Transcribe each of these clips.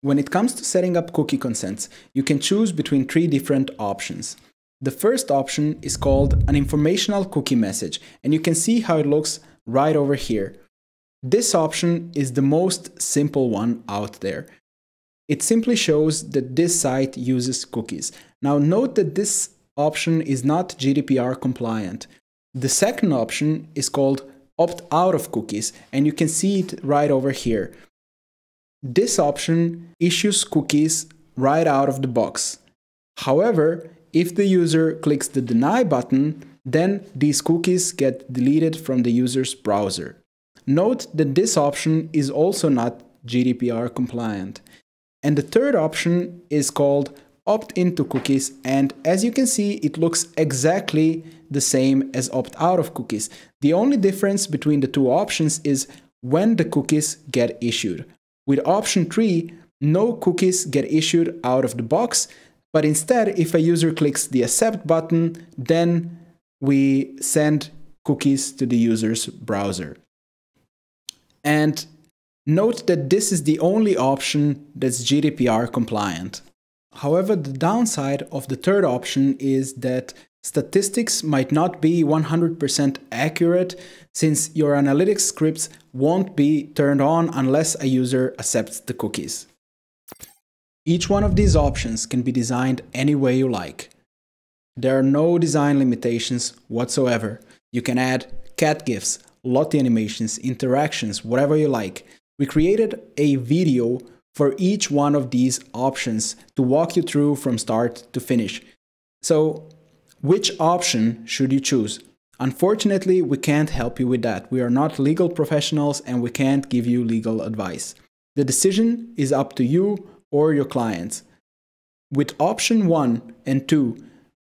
When it comes to setting up cookie consents, you can choose between three different options. The first option is called an informational cookie message, and you can see how it looks right over here. This option is the most simple one out there. It simply shows that this site uses cookies. Now note that this option is not GDPR compliant. The second option is called opt out of cookies, and you can see it right over here. This option issues cookies right out of the box. However, if the user clicks the deny button, then these cookies get deleted from the user's browser. Note that this option is also not GDPR compliant. And the third option is called opt into cookies and as you can see it looks exactly the same as opt out of cookies. The only difference between the two options is when the cookies get issued. With option 3, no cookies get issued out of the box, but instead, if a user clicks the accept button, then we send cookies to the user's browser. And note that this is the only option that's GDPR compliant. However, the downside of the third option is that statistics might not be 100% accurate since your analytics scripts won't be turned on unless a user accepts the cookies. Each one of these options can be designed any way you like. There are no design limitations whatsoever. You can add cat gifs, Lottie animations, interactions, whatever you like. We created a video for each one of these options to walk you through from start to finish. So, which option should you choose? Unfortunately, we can't help you with that. We are not legal professionals and we can't give you legal advice. The decision is up to you or your clients. With option 1 and 2,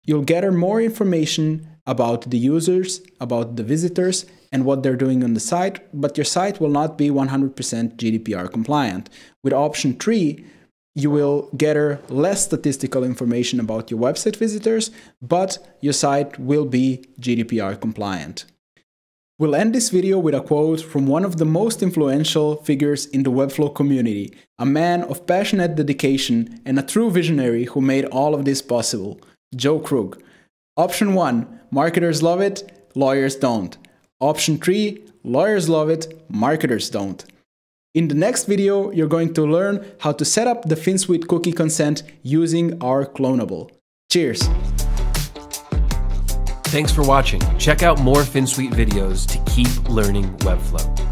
you'll gather more information about the users, about the visitors, and what they're doing on the site, but your site will not be 100% GDPR compliant. With option 3, you will gather less statistical information about your website visitors, but your site will be GDPR compliant. We'll end this video with a quote from one of the most influential figures in the Webflow community, a man of passionate dedication and a true visionary who made all of this possible, Joe Krug. Option 1 Marketers love it, lawyers don't. Option 3 Lawyers love it, marketers don't. In the next video, you're going to learn how to set up the Finsweet cookie consent using our clonable. Cheers! Thanks for watching. Check out more Finsweet videos to keep learning Webflow.